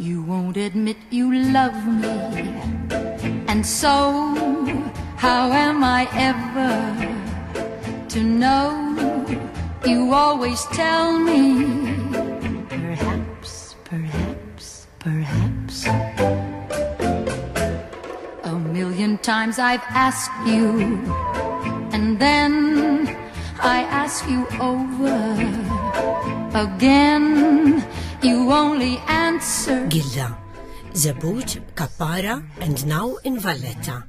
You won't admit you love me. And so, how am I ever to know? You always tell me. Perhaps, perhaps, perhaps. A million times I've asked you, and then I ask you over again. Only answer. Gilda, Zabut, Kappara, and now in Valletta.